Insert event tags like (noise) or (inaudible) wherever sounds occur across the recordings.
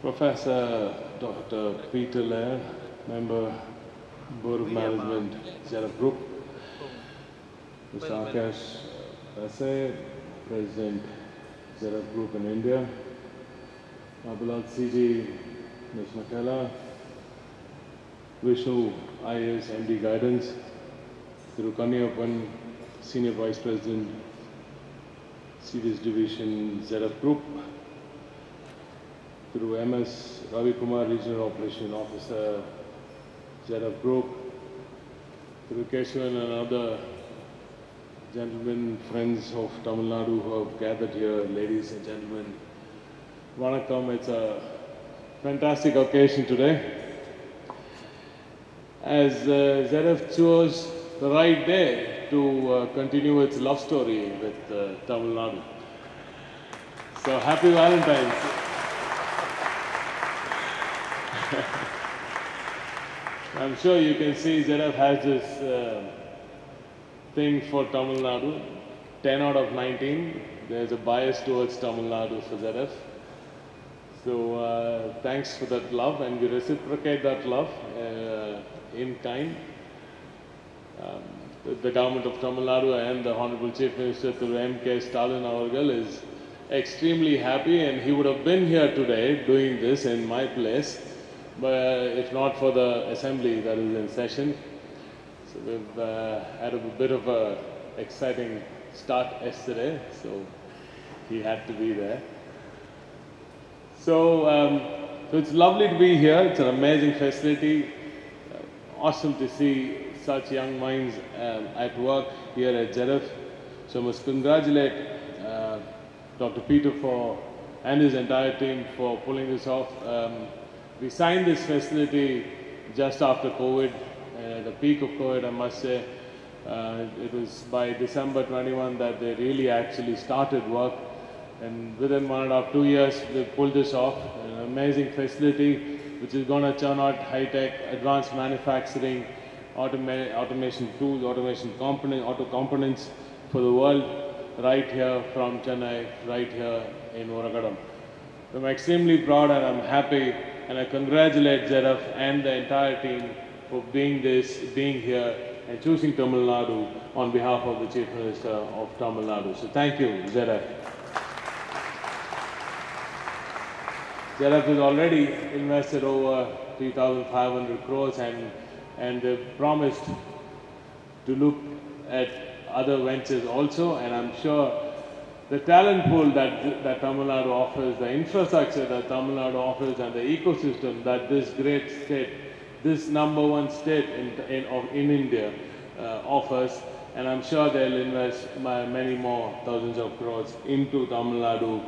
Professor Dr. Peter Laier, Member Board of Management, ZF Group, Mr. Akash Rasay, President, ZF Group in India, beloved CG, Ms. Makela, Vishnu IAS MD Guidance, Thiru Kanyapan, Senior Vice President, Series Division, ZF Group, Thiru MS Ravi Kumar, Regional Operation Officer, ZF Group, Thiru Keshavan and other gentlemen, friends of Tamil Nadu who have gathered here, ladies and gentlemen. Vanakkam, it's a fantastic occasion today. As uh, ZF chose the right day to uh, continue its love story with uh, Tamil Nadu. So happy Valentine's. (laughs) I'm sure you can see ZF has this uh, thing for Tamil Nadu. 10 out of 19. There's a bias towards Tamil Nadu for ZF. So uh, thanks for that love and we reciprocate that love uh, in kind. Um, the, the government of Tamil Nadu and the Honorable Chief Minister Thiru M.K. Stalin Avargal is extremely happy and he would have been here today doing this in my place but if not for the assembly that is in session. So we've uh, had a bit of a exciting start yesterday, so he had to be there. So, um, so it's lovely to be here. It's an amazing facility. Uh, awesome to see such young minds um, at work here at ZF. So I must congratulate uh, Dr. Peter for and his entire team for pulling this off. Um, we signed this facility just after COVID, uh, the peak of COVID, I must say. Uh, it was by December 21 that they really actually started work. And within one and a half, two years, they pulled this off. An amazing facility which is going to churn out high-tech, advanced manufacturing, automa automation tools, automation component, auto components for the world right here from Chennai, right here in Oragadam. I'm extremely proud and I'm happy and I congratulate ZF and the entire team for being this, being here and choosing Tamil Nadu on behalf of the Chief Minister of Tamil Nadu. So thank you, ZF. ZF has already invested over 3,500 crores and, and they've promised to look at other ventures also and I'm sure the talent pool that, that Tamil Nadu offers, the infrastructure that Tamil Nadu offers, and the ecosystem that this great state, this number one state in, in, of, in India uh, offers, and I'm sure they'll invest many more thousands of crores into Tamil Nadu,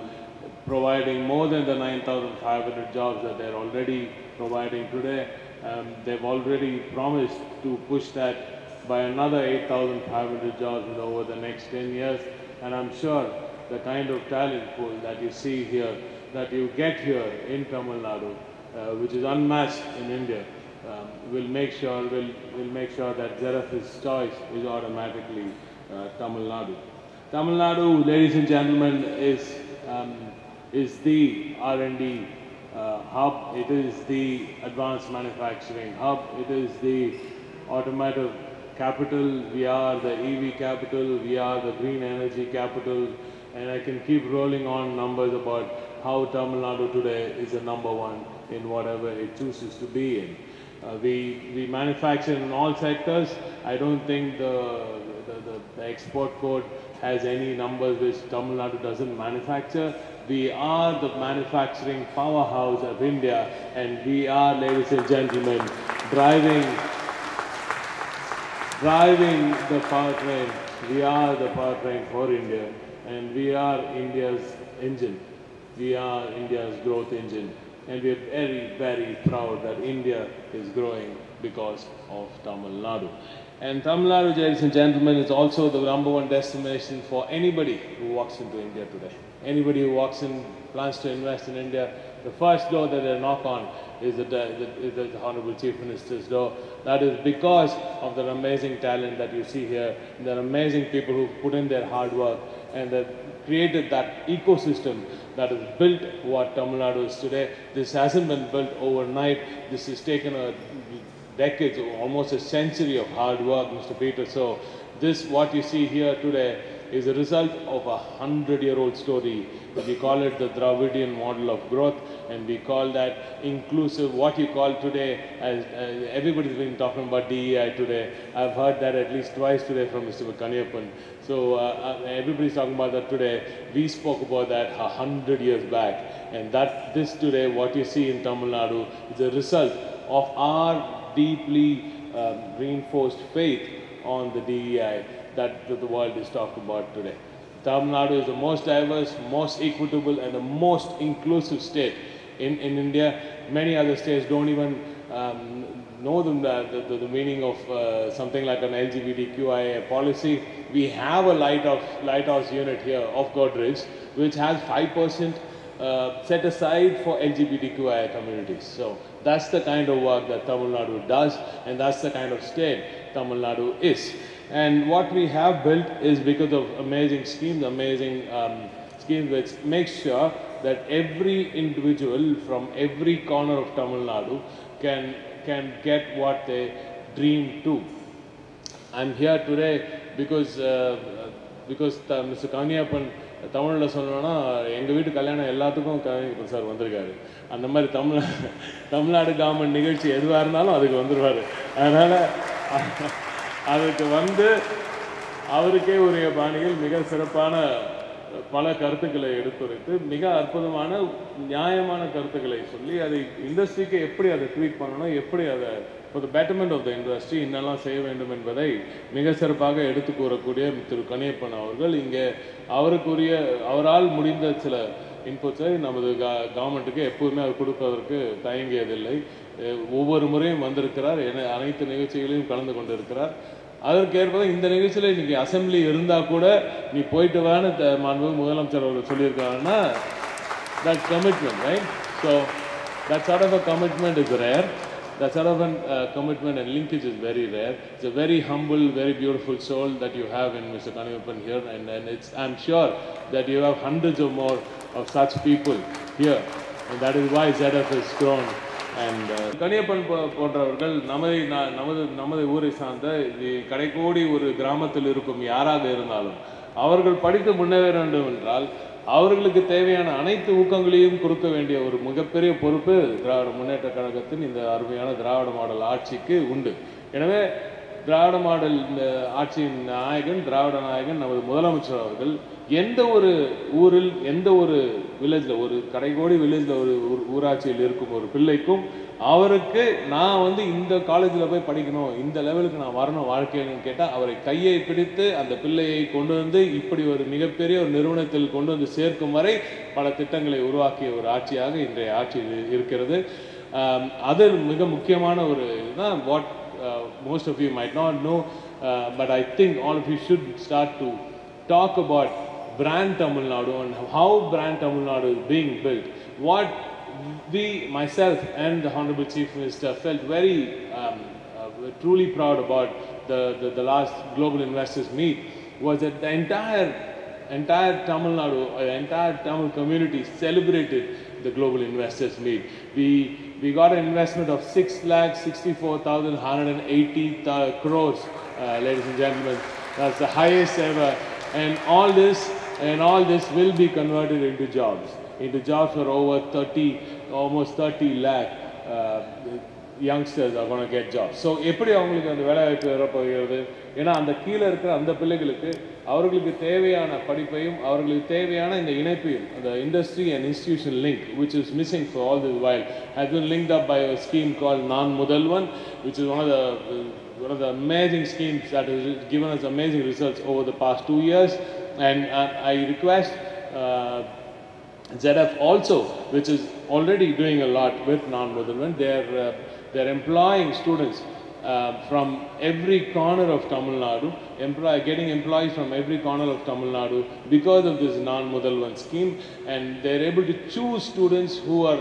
providing more than the 9,500 jobs that they're already providing today. Um, they've already promised to push that by another 8,500 jobs over the next 10 years, and I'm sure the kind of talent pool that you see here, that you get here in Tamil Nadu, uh, which is unmatched in India, um, will make sure will will make sure that ZF's choice is automatically uh, Tamil Nadu. Tamil Nadu, ladies and gentlemen, is um, is the R&D uh, hub. It is the advanced manufacturing hub. It is the automotive capital. We are the EV capital. We are the green energy capital and I can keep rolling on numbers about how Tamil Nadu today is the number one in whatever it chooses to be in. Uh, we, we manufacture in all sectors. I don't think the, the, the, the export code has any numbers which Tamil Nadu doesn't manufacture. We are the manufacturing powerhouse of India and we are, ladies and gentlemen, driving, driving the powertrain. We are the powertrain for India and we are India's engine. We are India's growth engine. And we are very, very proud that India is growing because of Tamil Nadu. And Tamil Nadu, ladies and gentlemen, is also the number one destination for anybody who walks into India today. Anybody who walks in, plans to invest in India, the first door that they knock on is the, the, the, Honorable Chief Minister's door. That is because of the amazing talent that you see here, the amazing people who put in their hard work and that created that ecosystem that has built what Tamil Nadu is today. This hasn't been built overnight. This has taken a decades, almost a century of hard work, Mr. Peter. So this, what you see here today, is a result of a hundred-year-old story. We call it the Dravidian model of growth, and we call that inclusive. What you call today, as, as everybody's been talking about DEI today. I've heard that at least twice today from Mr. Kanyapan. So uh, uh, everybody's talking about that today. We spoke about that a hundred years back, and that this today, what you see in Tamil Nadu, is a result of our deeply um, reinforced faith on the DEI that, the world is talking about today. Tamil Nadu is the most diverse, most equitable, and the most inclusive state in, in India. Many other states don't even um, know the, the, the meaning of uh, something like an LGBTQIA policy. We have a light of, lighthouse unit here of Godrej, which has 5% uh, set aside for LGBTQIA communities. So that's the kind of work that Tamil Nadu does, and that's the kind of state Tamil Nadu is. And what we have built is because of amazing schemes, amazing um, schemes which make sure that every individual from every corner of Tamil Nadu can, can get what they dream to. I'm here today because, uh, because the, Mr. Kanyapan தமிழில் சொல்லணும்னா எங்கள் வீட்டு கல்யாணம் எல்லாத்துக்கும் கவிஞர் sir வந்திருக்காரு அந்த மாதிரி தமிழ் தமிழ்நாடு கவர்மெண்ட் நிகழ்ச்சி எதுவாக இருந்தாலும் அதுக்கு வந்துடுவார் அதனால் அதுக்கு வந்து அவருக்கே உரிய பாணியில் மிக சிறப்பான பல கருத்துக்களை எடுத்துரைத்து மிக அற்புதமான நியாயமான கருத்துக்களை சொல்லி அதை இண்டஸ்ட்ரிக்கு எப்படி அதை ட்வீட் பண்ணணும் எப்படி அதை for the betterment of the industry இன்னெல்லாம் செய்ய வேண்டும் என்பதை மிக சிறப்பாக எடுத்து கூறக்கூடிய திரு கணியப்பன் அவர்கள் இங்கே அவருக்குரிய அவரால் முடிந்த சில இன்புட்ஸை நமது கவர்மெண்ட்டுக்கு எப்போதுமே அவர் கொடுப்பதற்கு தயங்கியதில்லை. ஒவ்வொரு முறையும் வந்திருக்கிறார். என அனைத்து நிகழ்ச்சிகளையும் கலந்து கொண்டிருக்கிறார். அதற்கேற்ப இந்த நிகழ்ச்சியில் இன்றைக்கி அசம்பிளி இருந்தால் கூட நீ போயிட்டு வான்னு மாண்பு முதலமைச்சர் அவர்கள் சொல்லியிருக்காங்கன்னா that commitment right so that sort of a commitment is rare that sort of a uh, commitment and linkage is very rare. It's a very humble, very beautiful soul that you have in Mr. Kaniappan here, and, and it's, I'm sure that you have hundreds of more of such people here, and that is why ZF has grown. And uh, Kaniyappan போன்றவர்கள் நமது நமது நமது ஊரை சார்ந்த கடைக்கோடி ஒரு கிராமத்தில் இருக்கும் யாராக இருந்தாலும் அவர்கள் படித்து முன்னேற வேண்டும் என்றால் அவர்களுக்கு தேவையான அனைத்து ஊக்கங்களையும் கொடுக்க வேண்டிய ஒரு மிகப்பெரிய பொறுப்பு திராவிட முன்னேற்ற கழகத்தின் இந்த அருமையான திராவிட மாடல் ஆட்சிக்கு உண்டு எனவே திராவிட மாடல் ஆட்சியின் நாயகன் திராவிட நாயகன் நமது முதலமைச்சர் அவர்கள் எந்த ஒரு ஊரில் எந்த ஒரு வில்லேஜில் ஒரு கடைகோடி வில்லேஜில் ஒரு ஊராட்சியில் இருக்கும் ஒரு பிள்ளைக்கும் அவருக்கு நான் வந்து இந்த காலேஜில் போய் படிக்கணும் இந்த லெவலுக்கு நான் வரணும் வாழ்க்கையில்னு கேட்டால் அவரை கையை பிடித்து அந்த பிள்ளையை கொண்டு வந்து இப்படி ஒரு மிகப்பெரிய ஒரு நிறுவனத்தில் கொண்டு வந்து சேர்க்கும் வரை பல திட்டங்களை உருவாக்கிய ஒரு ஆட்சியாக இன்றைய ஆட்சி இருக்கிறது. அது மிக முக்கியமான ஒரு இதுதான் what Uh, most of you might not know, uh, but I think all of you should start to talk about brand Tamil Nadu and how brand Tamil Nadu is being built. What we, myself, and the Honorable Chief Minister felt very um, uh, truly proud about the, the, the last Global Investors Meet was that the entire entire Tamil Nadu, uh, entire Tamil community celebrated the Global Investors Meet. We we got an investment of six lakh sixty four thousand hundred and eighty crores, uh, ladies and gentlemen. That's the highest ever and all this and all this will be converted into jobs into jobs for over 30 almost 30 lakh uh, youngsters are going to get so எப்படி அவங்களுக்கு அந்த வேலைவாய்ப்பு வரப்போகிறது ஏன்னா அந்த கீழே இருக்கிற அந்த பிள்ளைகளுக்கு அவர்களுக்கு தேவையான படிப்பையும் அவர்களுக்கு தேவையான இந்த இணைப்பையும் அந்த industry and institution link which is missing for all the while has been link up by scheme call Naan Mudhalvan which is one of the one of the amazing schemes that is given us amazing results over the past two years and I request ZF also which is already doing a lot with Naan Mudhalvan there they're employing students uh, from every corner of Tamil Nadu, employ, getting employees from every corner of Tamil Nadu because of this Nan-Mudalvan scheme. And they're able to choose students who are,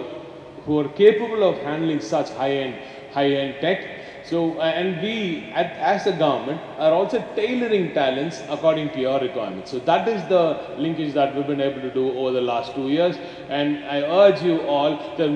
who are capable of handling such high-end, high-end tech So, uh, and we, at, as a government, are also tailoring talents according to your requirements. So, that is the linkage that we've been able to do over the last two years. And I urge you all, there are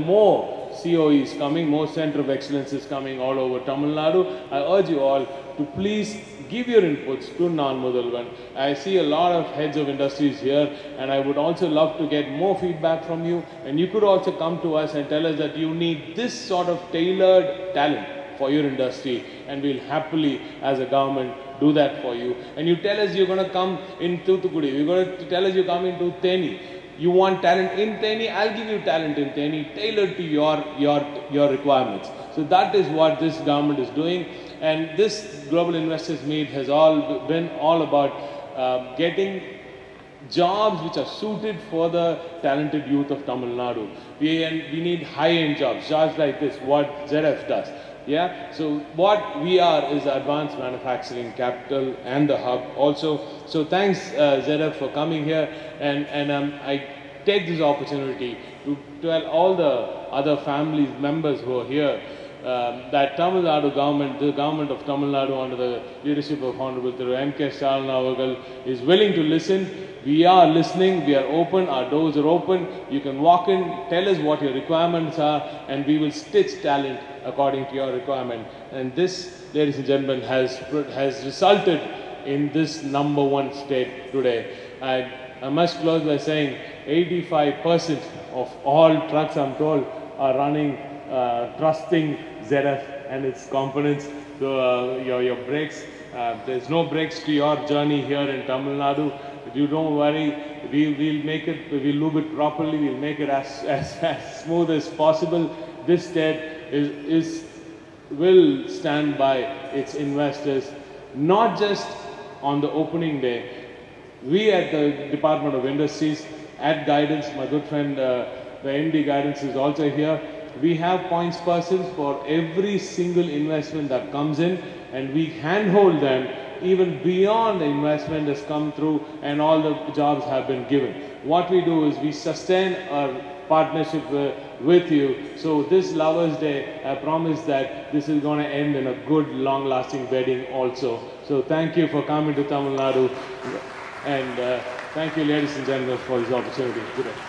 more is coming, more Center of Excellence is coming all over Tamil Nadu. I urge you all to please give your inputs to Nan Mudalvan. I see a lot of heads of industries here and I would also love to get more feedback from you and you could also come to us and tell us that you need this sort of tailored talent for your industry and we'll happily as a government do that for you. And you tell us you're going to come in Thuthukudi, you're going to tell us you come into Theni. You want talent in Theni, I'll give you talent in Theni tailored to your, your, your requirements. So that is what this government is doing. And this Global Investors Meet has all been all about uh, getting jobs which are suited for the talented youth of Tamil Nadu. We, and we need high-end jobs, jobs like this, what ZF does. Yeah, so what we are is advanced manufacturing capital and the hub also. So thanks uh, ZF for coming here and, and um, I take this opportunity to tell all the other families, members who are here um, that Tamil Nadu government, the government of Tamil Nadu under the leadership of Honorable Thiru M.K. Stalin is willing to listen. We are listening, we are open, our doors are open. You can walk in, tell us what your requirements are and we will stitch talent according to your requirement. And this, ladies and gentlemen, has, has resulted in this number one state today. I, I must close by saying 85% of all trucks, I'm told, are running uh, trusting ZF and its components. So uh, your, your brakes, uh, there's no brakes to your journey here in Tamil Nadu. You don't worry, we will make it, we'll lube it properly, we'll make it as, (laughs) as, as smooth as possible. This state is, is, will stand by its investors, not just on the opening day. We at the Department of Industries, at Guidance, my good friend, uh, the MD Guidance is also here we have points persons for every single investment that comes in and we handhold them even beyond the investment has come through and all the jobs have been given. What we do is we sustain our partnership uh, with you. So this Lovers Day, I promise that this is going to end in a good long-lasting wedding also. So thank you for coming to Tamil Nadu and uh, thank you ladies and gentlemen for this opportunity today.